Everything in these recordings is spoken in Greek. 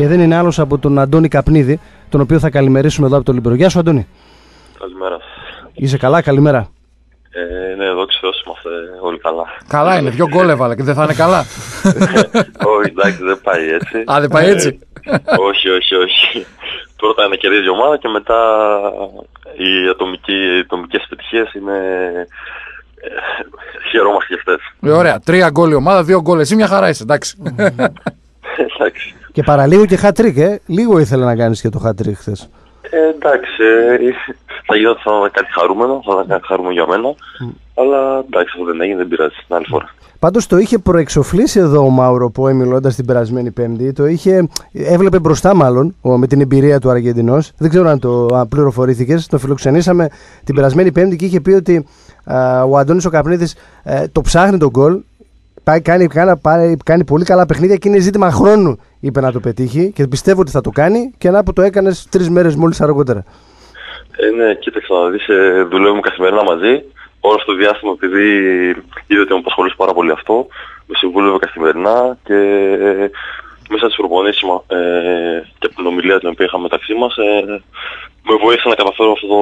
Και δεν είναι άλλος από τον Αντώνη Καπνίδη, τον οποίο θα καλημερίσουμε εδώ από το Λίμπερο. Γεια σου, Αντώνη. Καλημέρα. Είσαι καλά, καλημέρα. Ε, ναι, εδώ ξέρω είμαστε όλοι καλά. Καλά είναι, δυο γκολ έβαλε και δεν θα είναι καλά. όχι, εντάξει, δεν πάει έτσι. Α, δεν πάει έτσι. όχι, όχι, όχι. Πρώτα είναι κερδίζει η ομάδα και μετά οι, ατομικοί, οι ατομικές επιτυχίες είναι... Ε, χαιρόμαστε και αυτές. Ε, ωραία, τρία γκολ η ομάδα, δύο γκολ εσύ, μια χαρά είσαι, εντάξει. Εντάξει. Και παραλίγο και hat-trick, ε. Λίγο ήθελε να κάνεις και το hat-trick χθες. Ε, εντάξει, ε, θα γινόταν κάτι χαρούμενο, θα ήταν κάτι χαρούμενο για μένα. Αλλά εντάξει, αυτό δεν έγινε, δεν πειράζει την άλλη φορά. Πάντως το είχε προεξοφλήσει εδώ ο Μάουρο που μιλώντας την περασμένη Πέμπτη. Το είχε, έβλεπε μπροστά μάλλον ο, με την εμπειρία του Αργεντινός. Δεν ξέρω αν το πληροφορήθηκε. Το φιλοξενήσαμε την περασμένη Πέμπτη και είχε πει ότι α, ο Αντώνης ο Καπνίδης ε, το ψάχνει τον γκολ. Πάει, κάνει, κάνει, κάνει πολύ καλά παιχνίδια και είναι ζήτημα χρόνου είπε να το πετύχει και πιστεύω ότι θα το κάνει και να που το έκανες τρεις μέρες μόλις αργότερα. Ε, ναι, κοίταξε να δεις, ε, δουλεύουμε καθημερινά μαζί. Όλο το διάστημα, επειδή είδε ότι με απασχολούσε πάρα πολύ αυτό, με συμβούλευε καθημερινά και ε, μέσα στις προπονήσεις ε, και από την ομιλία την οποία είχαμε μεταξύ μας ε, με βοήθησε να καταφέρω αυτό το,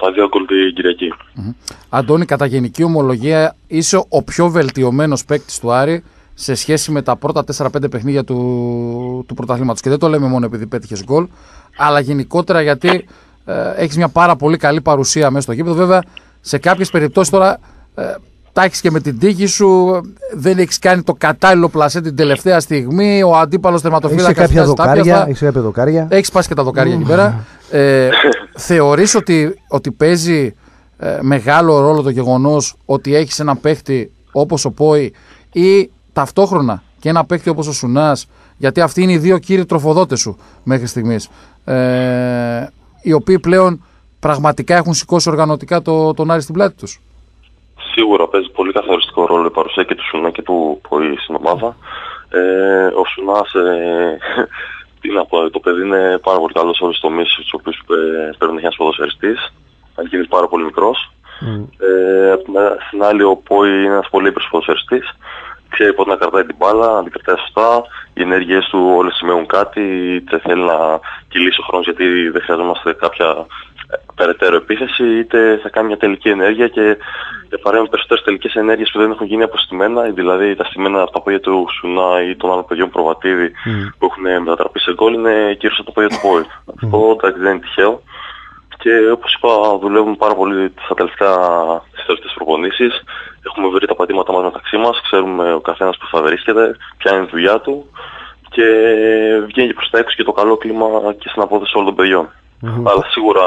τα δύο γκολ την Κυριακή. Mm-hmm. Αντώνη, κατά γενική ομολογία είσαι ο πιο βελτιωμένος παίκτης του Άρη σε σχέση με τα πρώτα 4-5 παιχνίδια του, του πρωταθλήματος. Και δεν το λέμε μόνο επειδή πέτυχες γκολ, αλλά γενικότερα γιατί ε, έχεις μια πάρα πολύ καλή παρουσία μέσα στο γήπεδο. Βέβαια, σε κάποιες περιπτώσεις τώρα ε, τα έχεις και με την τύχη σου, δεν έχεις κάνει το κατάλληλο πλασέ την τελευταία στιγμή. Ο αντίπαλος τερματοφύλακας έχει κάποια δοκάρια. Έχει κάποια δοκάρια. Έχεις πάσει και τα δοκάρια εκεί πέρα. Ε, Θεωρείς ότι, ότι παίζει ε, μεγάλο ρόλο το γεγονός ότι έχεις έναν παίχτη όπως ο Πόη ή ταυτόχρονα και ένα παίκτη όπως ο Σουνάς, γιατί αυτοί είναι οι δύο κύριοι τροφοδότες σου μέχρι στιγμής, ε, οι οποίοι πλέον πραγματικά έχουν σηκώσει οργανωτικά το, τον Άρη στην πλάτη τους; Σίγουρα παίζει πολύ καθοριστικό ρόλο η παρουσία και του Σουνά και του Ποή στην ομάδα. Ε, ο Σουνάς, ε, τι να πω, το παιδί είναι πάρα πολύ καλός σε όλους τους τομείς στους οποίους ε, πρέπει να έχει ένας ποδοσφαιριστής, αν και είναι πάρα πολύ μικρός. Mm. Ε, στην άλλη ο Πόη είναι ένας πολύ ήπρος ποδοσφαιριστής ξέρει πότε να κρατάει την μπάλα, να την κρατάει σωστά. Οι ενέργειες του όλες σημαίνουν κάτι, είτε θέλει να κυλήσει ο χρόνος γιατί δεν χρειαζόμαστε κάποια ε, περαιτέρω επίθεση, είτε θα κάνει μια τελική ενέργεια και παρέμβουν περισσότερες τελικές ενέργειες που δεν έχουν γίνει αποστημένα, δηλαδή τα στημένα από τα πόδια του Σουνά ή των άλλων παιδιών Προβατίδη mm. που έχουν μετατραπεί σε γκολ είναι κυρίως από τα πόδια του Πόη. Mm. Αυτό εντάξει δεν είναι τυχαίο. Και όπως είπα δουλεύουμε πάρα πολύ στα τελευταία, στις τελευταίες προπονήσεις. Έχουμε βρει τα πατήματα μας μεταξύ μας, ξέρουμε ο καθένας που θα βρίσκεται, ποια είναι η δουλειά του και βγαίνει προς τα έξω και το καλό κλίμα και στην απόδοση όλων των παιδιών. Mm-hmm. Αλλά σίγουρα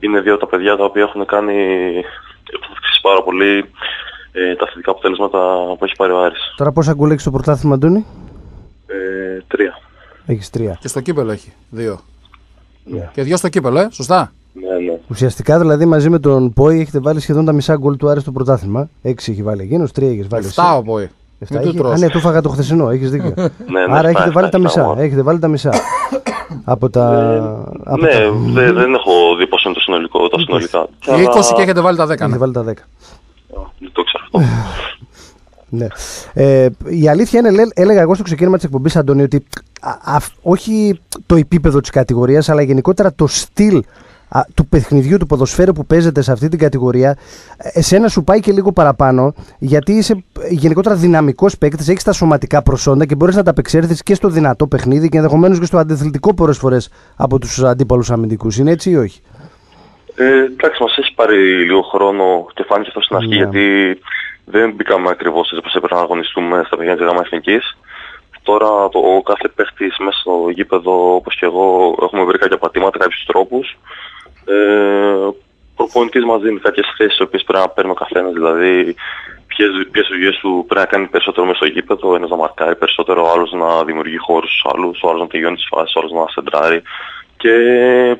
είναι δύο τα παιδιά τα οποία έχουν κάνει έχουν αυξήσει πάρα πολύ ε, τα θετικά αποτελέσματα που έχει πάρει ο Άρης. Τώρα πόσα γκολ έχεις στο πρωτάθλημα, Αντώνη; Ε, τρία. Έχεις τρία. Και στο κύπελο έχει δύο. Yeah. Και δύο στο κύπελο, ε, σωστά. Ναι, ναι. Ουσιαστικά δηλαδή μαζί με τον Πόη έχετε βάλει σχεδόν τα μισά γκολ του Άρη στο πρωτάθλημα. Έξι έχει βάλει εκείνος, τρία έχεις βάλει. Εφτά ο Πόη. Εφτά έχει... Α, ναι, του φάγα το χθεσινό, έχεις δίκιο. ναι, ναι, Άρα έχετε βάλει τα μισά. Έχετε βάλει τα μισά. Από τα. από ναι, τα... Δεν, δεν έχω δει πώς είναι το συνολικό, τα συνολικά. 20 και έχετε βάλει τα 10. Έχετε ναι. βάλει τα 10. Δεν το ξέρω αυτό. Ναι. Ε, η αλήθεια είναι, έλεγα εγώ στο ξεκίνημα της εκπομπής, Αντώνη, ότι α, α, όχι το επίπεδο της κατηγορίας, αλλά γενικότερα το στυλ του παιχνιδιού του ποδοσφαίρου που παίζεται σε αυτή την κατηγορία, εσένα σου πάει και λίγο παραπάνω, γιατί είσαι γενικότερα δυναμικός παίκτης, έχεις τα σωματικά προσόντα και μπορείς να τα απεξέλθεις και στο δυνατό παιχνίδι και ενδεχομένως και στο αντιθλητικό πολλές φορές από τους αντίπαλους αμυντικούς. Είναι έτσι ή όχι; Ε, εντάξει, μας έχει πάρει λίγο χρόνο και φάνηκε αυτό στην αρχή, ναι. γιατί δεν μπήκαμε ακριβώς έτσι όπως έπρεπε να αγωνιστούμε στα παιχνίδια της ΓΑΜΑ Εθνικής. Τώρα το, ο κάθε παίχτη μέσα στο γήπεδο, όπως και εγώ, έχουμε βρει κάποια πατήματα, κάποιους τρόπους ε, προπονητής μας δίνει κάποιες θέσεις οποίες πρέπει να παίρνει ο καθένας, δηλαδή ποιες, ποιες δουλειές του πρέπει να κάνει περισσότερο μέσα στο γήπεδο, ένας να μαρκάρει περισσότερο, ο άλλος να δημιουργεί χώρους στους άλλους, ο άλλος να τελειώνει τις φάσεις, ο άλλος να σεντράρει και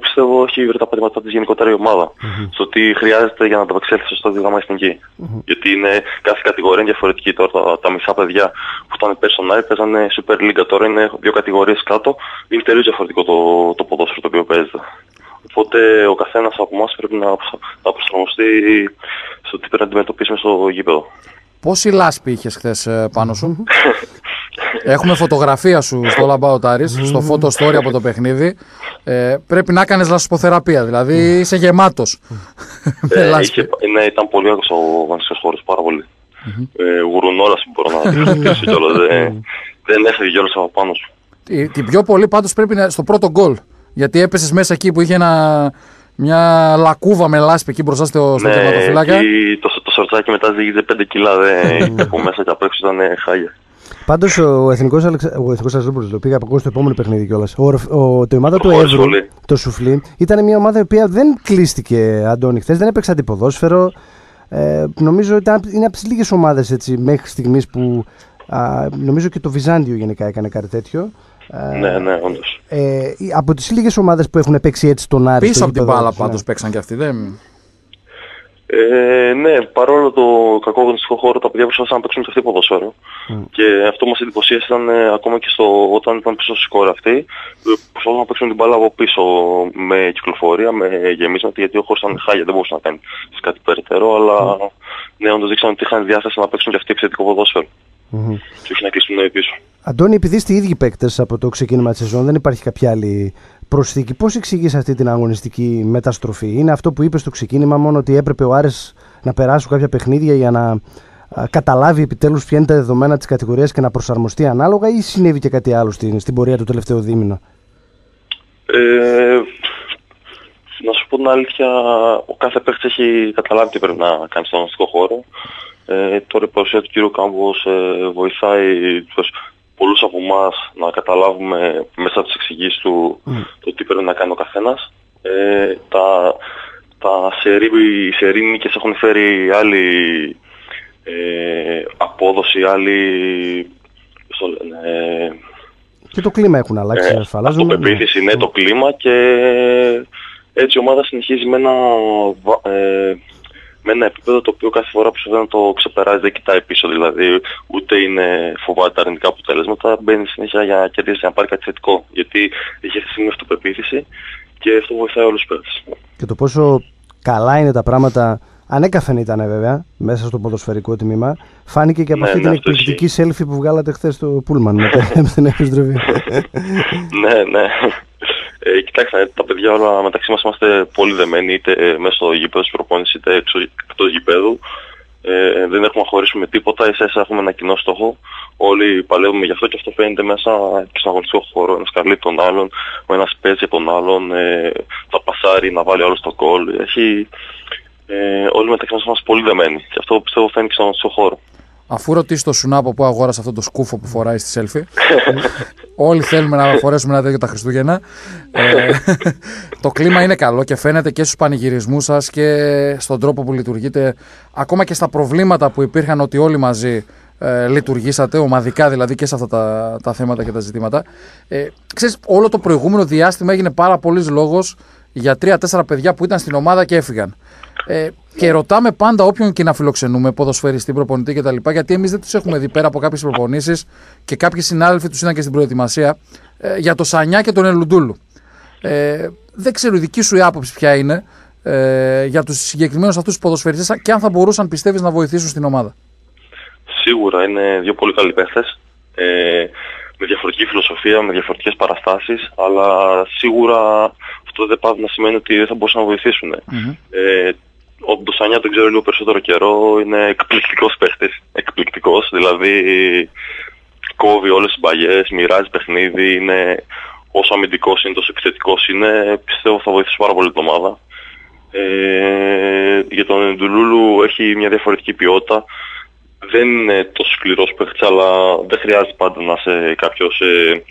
πιστεύω έχει βρει τα πατήματά της γενικότερα η ομάδα mm-hmm. στο τι χρειάζεται για να ανταπεξέλθει σωστό δίδαμα εθνική. Mm-hmm. Γιατί είναι κάθε κατηγορία είναι διαφορετική. Τώρα τα, τα μισά παιδιά που ήταν πέρσι στον Άρη παίζανε Super League, τώρα είναι δύο κατηγορίες κάτω. Είναι τελείως διαφορετικό το, το ποδόσφαιρο το οποίο παίζεται. Οπότε ο καθένας από εμάς πρέπει να, να προσαρμοστεί στο τι πρέπει να αντιμετωπίσουμε στο γήπεδο. Πόση λάσπη είχες χθες πάνω σου, Έχουμε φωτογραφία σου στο Labout Aris, στο photo story από το παιχνίδι. Ε, πρέπει να κάνεις λασποθεραπεία, δηλαδή είσαι γεμάτος. Ε, ναι, ήταν πολύ άγρος ο Βανσικός χώρος, πάρα πολύ. Ε, γουρουνόλας μπορώ να χρησιμοποιήσω κιόλας. Δεν, δεν έφυγε κιόλας από πάνω σου. Την πιο πολύ πάντως πρέπει να στο πρώτο γκολ. Γιατί έπεσες μέσα εκεί που είχε ένα, μια λακκούβα με λάσπη εκεί μπροστά στο, στο Ναι, τερματοφυλάκα. εκεί το, το σορτσάκι μετά ζήγησε 5 κιλά, δεν και από μέσα και απ' έξω ήταν ε, χάγια. Πάντως ο εθνικός Αλεξα... ο εθνικός Αλεξανδρούπολος, το πήγα από ακόμα στο επόμενο παιχνίδι κιόλας. Ο, ο, το ομάδα του Προχώρησε Εύρου, πολύ. το Σουφλί, ήταν μια ομάδα η οποία δεν κλείστηκε, Αντώνη. Χθες δεν έπαιξε αντιποδόσφαιρο. Ε, νομίζω ήταν, είναι από τις λίγες ομάδες μέχρι στιγμής που. Α, νομίζω και το Βυζάντιο γενικά έκανε κάτι τέτοιο. Ε, Ναι, ναι, όντως. ε, από τις λίγες ομάδες που έχουν παίξει έτσι τον Άρη. Πίσω στο από την γήπεδο μπάλα τους, ναι. πάντως παίξαν και αυτοί. Δεν... Ε, ναι, παρόλο το κακό αγωνιστικό χώρο, τα παιδιά προσπάθησαν να παίξουν και αυτοί ποδοσφαίρο. Και αυτό μας εντυπωσίασε ήταν ε, ακόμα και στο, όταν ήταν πίσω στη σκόρ αυτή, ε, προσπάθησαν να παίξουν την μπάλα από πίσω με κυκλοφορία, με γεμίσματα, γιατί ο χώρος ήταν χάλια, δεν μπορούσε να κάνει κάτι περαιτέρω, αλλά ναι, όντως δείξαν ότι είχαν διάθεση να παίξουν και αυτοί επιθετικό ποδόσφαιρο. Μμμ. Και όχι να κλείσουν ε, πίσω. Αντώνη, επειδή είστε οι ίδιοι παίκτες από το ξεκίνημα της σεζόν, δεν υπάρχει κάποια άλλη προσθήκη. Πώς εξηγείς αυτή την αγωνιστική μεταστροφή, Είναι αυτό που είπες στο ξεκίνημα, μόνο ότι έπρεπε ο Άρης να περάσουν κάποια παιχνίδια για να α, καταλάβει επιτέλους ποια είναι τα δεδομένα της κατηγορίας και να προσαρμοστεί ανάλογα, ή συνέβη και κάτι άλλο στην, στην πορεία του τελευταίου δίμηνου. Ε, να σου πω την αλήθεια, ο κάθε παίκτης έχει καταλάβει τι πρέπει να κάνει στον αγωνιστικό χώρο. Ε, τώρα η παρουσία του κύριου Κάμπος ε, βοηθάει τους, πολλούς από εμάς να καταλάβουμε μέσα από τις εξηγήσεις του το τι πρέπει να κάνει ο καθένας. Ε, τα, τα σερί, οι σερί νίκες έχουν φέρει άλλη ε, απόδοση, άλλη... πώς το λένε, ε, Και το κλίμα έχουν αλλάξει, ε, φαντάζομαι. αυτοπεποίθηση, ναι, το κλίμα και έτσι η ομάδα συνεχίζει με ένα, βα- ε, με ένα επίπεδο το οποίο κάθε φορά προσπαθεί να το ξεπεράζει, δεν κοιτάει πίσω δηλαδή, ούτε είναι φοβάται τα αρνητικά αποτελέσματα, μπαίνει συνέχεια για να κερδίσει, για να πάρει κάτι θετικό, γιατί έχει αυτή τη στιγμή αυτοπεποίθηση και αυτό βοηθάει όλους τους παίκτες. Και το πόσο καλά είναι τα πράγματα. Ανέκαθεν ήταν βέβαια μέσα στο ποδοσφαιρικό τμήμα. Φάνηκε και από Ναι, αυτή ναι, την αυτό εκπληκτική selfie που βγάλατε χθες στο Πούλμαν με την επιστροφή. ναι, ναι. Ε, κοιτάξτε, τα παιδιά όλα μεταξύ μας είμαστε πολύ δεμένοι, είτε ε, μέσα στο γήπεδο της προπόνησης, είτε έξω, εκτός γήπεδου. Ε, δεν έχουμε να χωρίσουμε τίποτα, ίσα ίσα έχουμε ένα κοινό στόχο. Όλοι παλεύουμε γι' αυτό και αυτό φαίνεται μέσα και στον αγωνιστικό χώρο. Ένας καλύπτει τον άλλον, ο ένας παίζει από τον άλλον, ε, θα πασάρει να βάλει άλλο στο κόλ. Έχει, ε, όλοι μεταξύ μας είμαστε πολύ δεμένοι και αυτό πιστεύω φαίνεται και στον αγωνιστικό χώρο. Αφού ρωτήσεις το Σουνάπο που αγόρασε αυτό το σκούφο που φοράει στη selfie. Όλοι θέλουμε να φορέσουμε ένα τέτοιο τα Χριστούγεννα. Ε, το κλίμα είναι καλό και φαίνεται και στους πανηγυρισμούς σας και στον τρόπο που λειτουργείτε. Ακόμα και στα προβλήματα που υπήρχαν ότι όλοι μαζί ε, λειτουργήσατε, ομαδικά δηλαδή και σε αυτά τα, τα θέματα και τα ζητήματα. Ε, ξέρεις, όλο το προηγούμενο διάστημα έγινε πάρα πολλής λόγος για τρία-τέσσερα παιδιά που ήταν στην ομάδα και έφυγαν. Ε, και ρωτάμε πάντα όποιον και να φιλοξενούμε, ποδοσφαιριστή, προπονητή κτλ. Γιατί εμείς δεν τους έχουμε δει πέρα από κάποιες προπονήσεις και κάποιοι συνάδελφοι τους ήταν και στην προετοιμασία ε, για το Σανιά και τον Ελουντούλου. Ε, δεν ξέρω η δική σου η άποψη ποια είναι ε, για τους συγκεκριμένους αυτούς τους ποδοσφαιριστές και αν θα μπορούσαν πιστεύεις να βοηθήσουν στην ομάδα. Σίγουρα είναι δύο πολύ καλοί παίχτες, ε, με διαφορετική φιλοσοφία, με διαφορετικές παραστάσεις, αλλά σίγουρα αυτό δεν πάει να σημαίνει ότι δεν θα μπορούσαν να βοηθήσουν. Ε, ο Ντοσανιά τον ξέρω λίγο περισσότερο καιρό, είναι εκπληκτικός παίχτης, εκπληκτικός, δηλαδή κόβει όλες τις μπαγιές, μοιράζει παιχνίδι, είναι όσο αμυντικός είναι, τόσο επιθετικός είναι, πιστεύω θα βοηθήσει πάρα πολύ την ομάδα. Ε, για τον Εντουλούλου έχει μια διαφορετική ποιότητα. Δεν είναι τόσο σκληρός παίχτης, αλλά δεν χρειάζεται πάντα να είσαι κάποιος. Ε,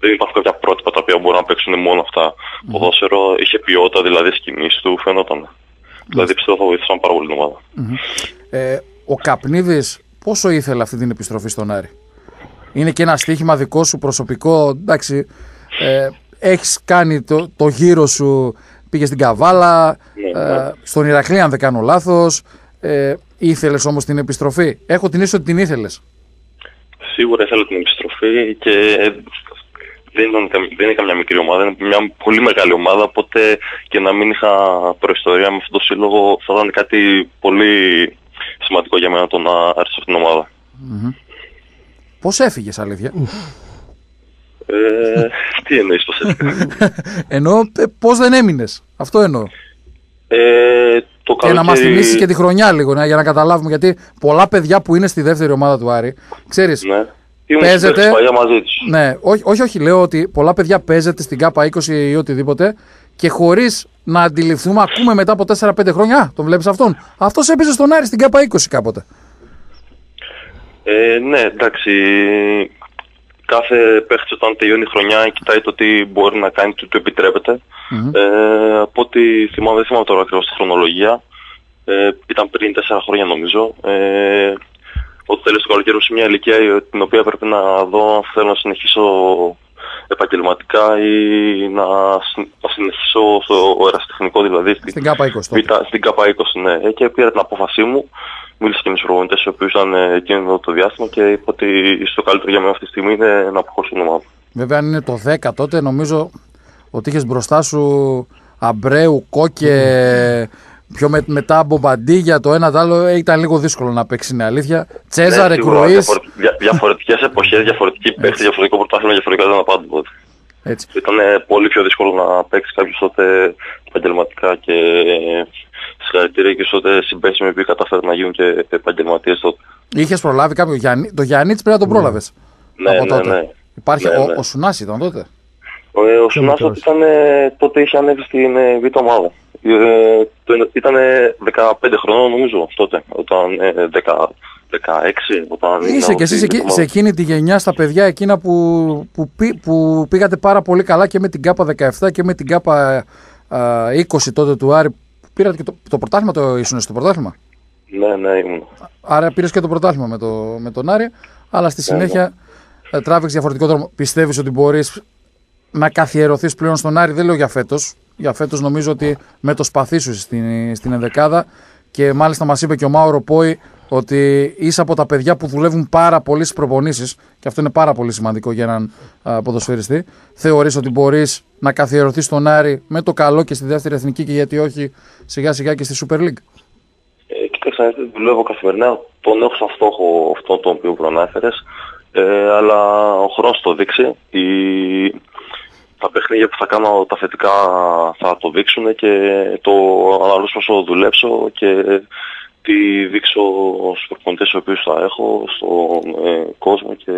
δεν υπάρχουν κάποια πρότυπα τα οποία μπορούν να παίξουν μόνο αυτά. Ποδόσφαιρο είχε ποιότητα, δηλαδή σκηνής του φαίνονταν. Δηλαδή πιστεύω θα βοηθήσαν πάρα πολύ την ομάδα. Ε, ο Καπνίδης πόσο ήθελε αυτή την επιστροφή στον Άρη; Είναι και ένα στοίχημα δικό σου προσωπικό. Εντάξει, ε, έχεις κάνει το, το γύρο σου, πήγες στην Καβάλα, Ναι, ε, στον Ηρακλή, αν δεν κάνω λάθος. Ε, ήθελες όμως την επιστροφή; Έχω την ίσο ότι την ήθελες. Σίγουρα ήθελα την επιστροφή και δεν, ήταν, καμ- δεν είναι καμιά μικρή ομάδα, είναι μια πολύ μεγάλη ομάδα, οπότε και να μην είχα προϊστορία με αυτό το σύλλογο θα ήταν κάτι πολύ σημαντικό για μένα το να έρθω σε αυτήν την ομάδα. Πώς έφυγες, αλήθεια; Ε, τι εννοείς πως έφυγα. εννοώ ε, πώς δεν έμεινες. Αυτό εννοώ. Ε, το Και να μας καλοκαίρι- θυμίσει και τη χρονιά λίγο, ναι, για να καταλάβουμε. Γιατί πολλά παιδιά που είναι στη δεύτερη ομάδα του Άρη, ξέρεις, Ναι. Ήμουν Παίζετε. στην παλιά μαζί τους. Ναι, όχι, όχι, όχι, λέω ότι πολλά παιδιά παίζετε στην ΚΑΠΑ 20 ή οτιδήποτε και χωρίς να αντιληφθούμε, ακούμε μετά από 4-5 χρόνια. Α, τον βλέπεις αυτόν. Αυτός έπαιζε στον Άρη στην ΚΑΠΑ 20 κάποτε. Ε, ναι, εντάξει. Κάθε παίχτης όταν τελειώνει η χρονιά κοιτάει το τι μπορεί να κάνει, τι του επιτρέπεται. Ε, από ό,τι θυμάμαι, δεν θυμάμαι τώρα ακριβώς τη χρονολογία. Ε, ήταν πριν 4 χρόνια νομίζω. Ε, ότι τέλειωσε το καλοκαίρι σε μια ηλικία η- την οποία πρέπει να δω αν θέλω να συνεχίσω επαγγελματικά ή να, συ- να συνεχίσω στο ερασιτεχνικό δηλαδή στην, Στην ΚΑΠΑ 20. τότε. Β, στην ΚΑΠΑ 20, ναι. Ε, Και πήρα την απόφασή μου. Μίλησα και με τους προπονητές οι οποίοι ήταν ε, εκείνο το διάστημα και είπα ότι στο καλύτερο για μένα αυτή τη στιγμή είναι να αποχωρήσω την ομάδα. Βέβαια, αν είναι το 10 τότε, νομίζω ότι είχες μπροστά σου Αμπρέου, Κόκε, πιο με, μετά Μπομπαντίγια, το ένα το άλλο. Ε, ήταν λίγο δύσκολο να παίξει, είναι αλήθεια. Τσέζαρε, Ναι, σίγουρα, Κρουή. διαφορε- δια- διαφορετικές εποχές, διαφορετικοί παίχτες, διαφορετικό πρωτάθλημα, διαφορετικά δεν πάντα τότε. Έτσι. Ήταν ε, πολύ πιο δύσκολο να παίξει κάποιος τότε επαγγελματικά και ε, συγχαρητήρια και τότε συμπέξει με οποίοι κατάφεραν να γίνουν και επαγγελματίες τότε. Είχες προλάβει κάποιο; Γιάννη. Το Γιάννη πρέπει να τον πρόλαβες. Ναι, από ναι, τότε. ναι. Υπάρχει, Ναι, ο, ναι. ο Σουνάς ήταν τότε; Ο, ε, ο Πιο Σουνάς μικρός; ήταν, ε, τότε είχε ανέβει στην ε, β' ομάδα. Ε, το- ήταν 15 χρονών νομίζω τότε, όταν ε, 10, 16, όταν Είσαι ήμουν και εσύ σε, στη β' εκεί- ομάδα. σε εκείνη τη γενιά στα παιδιά εκείνα που, που, πή- που πήγατε πάρα πολύ καλά και με την ΚΑΠΑ 17 και με την ΚΑΠΑ α, 20 τότε του Άρη. Πήρατε και το, το πρωτάθλημα, το ήσουν στο πρωτάθλημα; Ναι, ναι, ήμουν. Άρα πήρες και το πρωτάθλημα με, το, με τον Άρη, αλλά στη συνέχεια ε, τράβηξε διαφορετικό δρόμο. Πιστεύεις ότι μπορείς να καθιερωθείς πλέον στον Άρη, δεν λέω για φέτος. Για φέτος νομίζω ότι με το σπαθί σου στην, στην ενδεκάδα και μάλιστα μας είπε και ο Μάουρο Πόη ότι είσαι από τα παιδιά που δουλεύουν πάρα πολύ στις προπονήσεις και αυτό είναι πάρα πολύ σημαντικό για έναν α, ποδοσφαιριστή. Θεωρείς ότι μπορείς να καθιερωθείς στον Άρη με το καλό και στη δεύτερη εθνική και γιατί όχι σιγά σιγά και στη Super League; Ε, κοίταξε, να δεις, δουλεύω καθημερινά. Τον έχω σαν στόχο αυτό το οποίο προανάφερε. Ε, αλλά ο χρόνος το δείξει. Η... Τα παιχνίδια που θα κάνω τα θετικά θα το δείξουν και το αναλύσω όσο δουλέψω και τι δείξω στους προπονητές οι οποίους θα έχω, στον ε, κόσμο και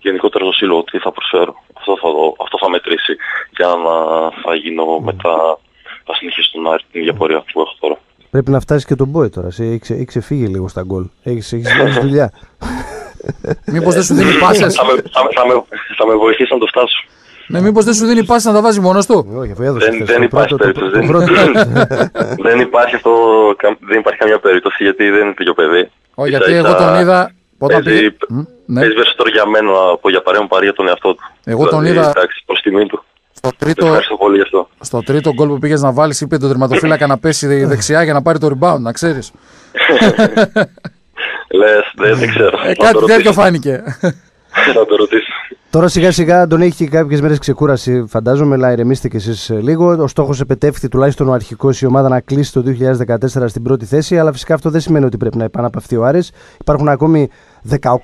γενικότερα στο σύλλογο τι θα προσφέρω. Αυτό θα, δω, αυτό θα μετρήσει για να θα γίνω μετά, θα συνεχίσω τον Άρη την ίδια πορεία που έχω τώρα. Πρέπει να φτάσεις και τον Μπόι τώρα. Εσύ έχει ξε- έχει ξεφύγει λίγο στα γκολ. Έχεις έχεις δουλειά. Μήπως δεν σου δίνει πάσε. θα, με, θα, με, θα, με, θα με βοηθήσει να το φτάσω. Ναι, μήπως δεν σου δίνει πάσε να τα βάζει μόνος του; Όχι, αφού έδωσε Δεν, χθες δεν το υπάρχει πρώτο- το- περίπτωση. το Δεν, πρώτο- δεν υπάρχει αυτό, κα- δεν υπάρχει καμιά περίπτωση γιατί δεν είναι τέτοιο παιδί. Όχι, Ίσα γιατί ίσα εγώ τον είδα. Όταν Παίζει, πήγε... Μ, ναι. παίζει περισσότερο για μένα από για παρέα μου παρή για τον εαυτό του. Εγώ τον Δηλαδή, είδα- Εντάξει, προς τιμή του. Στο τρίτο, Ευχαριστώ πολύ γι' αυτό. στο τρίτο γκολ που πήγες να βάλεις, είπε τον τερματοφύλακα να πέσει δεξιά για να πάρει το rebound, να ξέρεις. Λες, δεν, δεν ξέρω. Ε, Θα το κάτι ρωτήσω. τέτοιο φάνηκε. Θα το ρωτήσω. Τώρα σιγά σιγά τον έχει και κάποιες μέρες ξεκούραση, φαντάζομαι, αλλά ηρεμήστε κι εσείς λίγο. Ο στόχος επετεύχθη τουλάχιστον ο αρχικός η ομάδα να κλείσει το 2014 στην πρώτη θέση, αλλά φυσικά αυτό δεν σημαίνει ότι πρέπει να επαναπαυθεί ο Άρης. Υπάρχουν ακόμη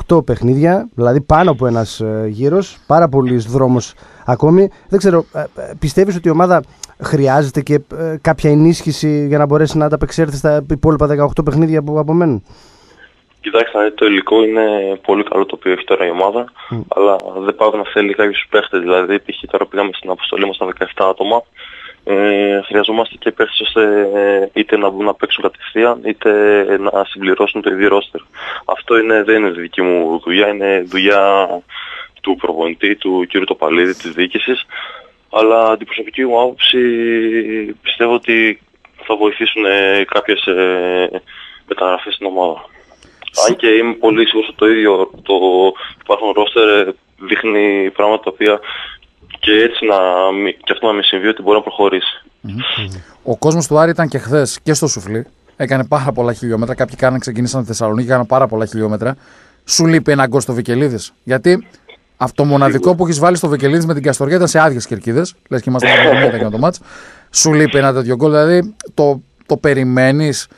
18 παιχνίδια, δηλαδή πάνω από ένας γύρος, πάρα πολλοί δρόμο ακόμη. Δεν ξέρω, ε, ε, πιστεύεις ότι η ομάδα χρειάζεται και ε, κάποια ενίσχυση για να μπορέσει να ανταπεξέλθει στα υπόλοιπα 18 παιχνίδια που απομένουν; Κοιτάξτε, να δείτε, το υλικό είναι πολύ καλό το οποίο έχει τώρα η ομάδα, αλλά δεν πάω να θέλει κάποιους παίχτες. Δηλαδή, π.χ. τώρα πήγαμε στην αποστολή μας στα 17 άτομα. Ε, χρειαζόμαστε και παίχτες ώστε ε, είτε να μπουν να παίξουν κατευθείαν, είτε να συμπληρώσουν το ίδιο ρόστερ. Αυτό είναι, δεν είναι δική μου δουλειά, είναι δουλειά του προπονητή, του κ. Τοπαλίδη, της διοίκησης. Αλλά την προσωπική μου άποψη πιστεύω ότι θα βοηθήσουν ε, κάποιες ε, μεταγραφές στην ομάδα. Αν και είμαι πολύ σίγουρος ότι το ίδιο το υπάρχον ρόστερ ε, δείχνει πράγματα τα οποία και έτσι να, μη- και αυτό να μην συμβεί ότι μπορεί να προχωρήσει. Ο κόσμος του Άρη ήταν και χθες και στο Σουφλί. Έκανε πάρα πολλά χιλιόμετρα. Κάποιοι κάναν, ξεκίνησαν στη Θεσσαλονίκη, έκαναν πάρα πολλά χιλιόμετρα. Σου λείπει ένα γκολ στο Βικελίδης. Γιατί αυτό το μοναδικό που έχεις βάλει στο Βικελίδης με την Καστοριά ήταν σε άδειες κερκίδες. Λες και είμαστε με το το μάτς. Σου λείπει ένα τέτοιο γκολ. Δηλαδή το, το περιμένεις,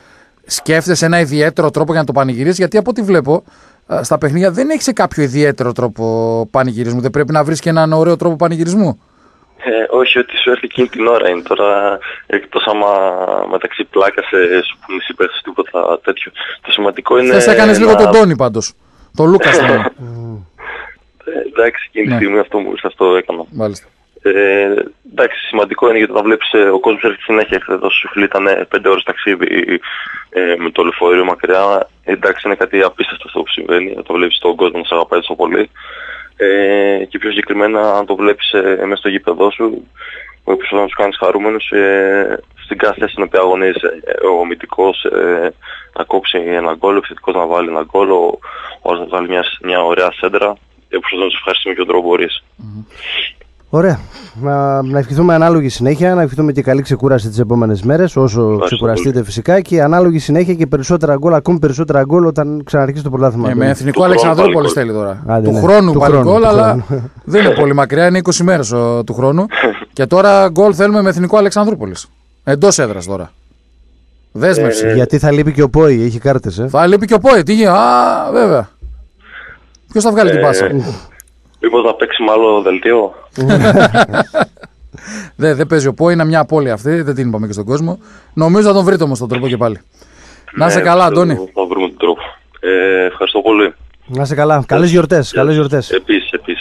σκέφτεσαι ένα ιδιαίτερο τρόπο για να το πανηγυρίσει. Γιατί από ό,τι βλέπω, ε, στα παιχνίδια δεν έχεις σε κάποιο ιδιαίτερο τρόπο πανηγυρισμού. Δεν πρέπει να βρεις και έναν ωραίο τρόπο πανηγυρισμού. Ε, όχι, ότι σου έρθει εκείνη την ώρα είναι. Τώρα, εκτός άμα μεταξύ πλάκας σε σου που νησί πέφτεις τίποτα τέτοιο. Το σημαντικό είναι. Θες έκανες λίγο τον Τόνι πάντως. Το Λούκα. Ε, εντάξει, εκείνη τη Ναι. στιγμή αυτό, μου, σε αυτό έκανα. Μάλιστα. Ε, εντάξει, σημαντικό είναι γιατί όταν βλέπεις ο κόσμος έρχεται συνέχεια. Χθε το Σουφλί ήταν 5 ώρες ταξίδι ε, με το λεωφορείο μακριά. Ε, εντάξει, είναι κάτι απίστευτο αυτό που συμβαίνει. Το βλέπεις τον κόσμο να σε αγαπάει τόσο πολύ. Ε, και πιο συγκεκριμένα, αν το βλέπεις ε, μέσα στο γήπεδό σου, ο οποίο να τους κάνεις χαρούμενους, ε, στην κάθε θέση στην οποία αγωνίζεσαι. Ε, ο αμυντικός ε, να κόψει ένα γκολ, ο επιθετικός να βάλει ένα γκολ, ο, ο να βγάλει μια, μια ωραία σέντρα. Ε, που να τους ευχαριστεί με ποιον τρόπο μπορείς. Ωραία. Να, να ευχηθούμε ανάλογη συνέχεια, να ευχηθούμε και καλή ξεκούραση τις επόμενες μέρες, όσο ξεκουραστείτε πολύ. φυσικά και ανάλογη συνέχεια και περισσότερα γκολ, ακόμη περισσότερα γκολ όταν ξαναρχίσει το πρωτάθλημα. Ε, Αντώνη. με εθνικό Του Αλεξανδρούπολη χρόνου θέλει τώρα. Άντε, του ναι. χρόνου Του πάλι χρόνου, γκολ, του αλλά χρόνου. δεν είναι πολύ μακριά, είναι 20 μέρες του χρόνου. και τώρα γκολ θέλουμε με εθνικό Αλεξανδρούπολη. Εντός έδρας τώρα. Δέσμευση. Γιατί θα λείπει και ο Πόη, έχει κάρτες. Ε. Θα λείπει και ο Πόη. Τι γίνεται. Α, βέβαια. Ποιος θα βγάλει την πάσα; Μήπως να παίξει με άλλο δελτίο; Δεν δεν παίζει ο Πόη, είναι μια απώλεια αυτή. Δεν την είπαμε και στον κόσμο. Νομίζω θα τον βρείτε όμως τον τρόπο και πάλι. Να είσαι Ναι, καλά, πιστεύω Αντώνη. Θα βρούμε τον τρόπο. Ε, ευχαριστώ πολύ. Να είσαι καλά. Καλές γιορτές. Καλές γιορτές. Επίσης, επίσης.